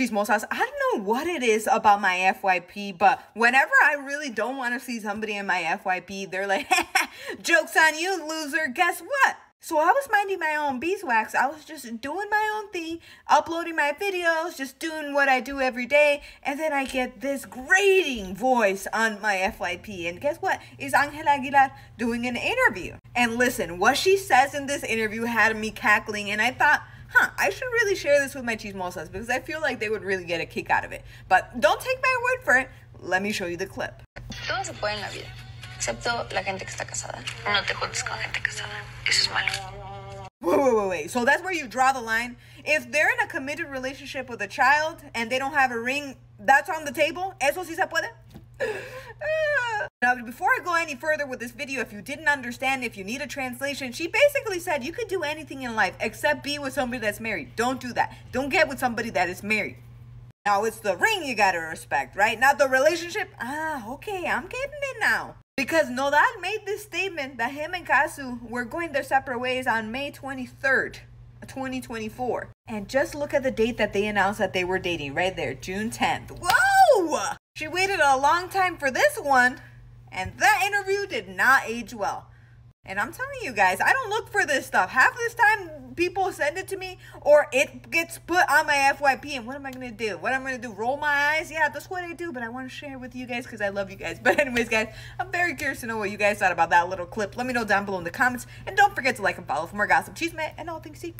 chismosas. I don't know what it is about my FYP, but whenever I really don't want to see somebody in my FYP, they're like, "Jokes on you, loser." Guess what? So I was minding my own beeswax. I was just doing my own thing, uploading my videos, just doing what I do every day. And then I get this grating voice on my FYP. And guess what? It's Angela Aguilar doing an interview. And listen, what she says in this interview had me cackling. And I thought, huh, I should really share this with my chismosas because I feel like they would really get a kick out of it. But don't take my word for it. Let me show you the clip. Todo se puede en la vida, excepto la gente que está casada. No te juntes con gente casada. Eso es malo. Wait, wait, wait, wait. So that's where you draw the line. If they're in a committed relationship with a child and they don't have a ring, that's on the table. Eso sí se puede. Now, before I go any further with this video, if you didn't understand, if you need a translation, she basically said you could do anything in life except be with somebody that's married. Don't do that. Don't get with somebody that is married. Now, it's the ring you gotta respect, right? Not the relationship. Ah, okay, I'm getting it now. Because Nodal made this statement that him and Cazzu were going their separate ways on May 23rd, 2024. And just look at the date that they announced that they were dating right there, June 10th. Whoa! She waited a long time for this one, and that interview did not age well. And I'm telling you guys, I don't look for this stuff. Half this time, people send it to me, or it gets put on my FYP. And what am I gonna do? What am I gonna do? Roll my eyes? Yeah, that's what I do. But I want to share with you guys because I love you guys. But anyways, guys, I'm very curious to know what you guys thought about that little clip. Let me know down below in the comments, and don't forget to like and follow for more gossip, cheese and all things tea.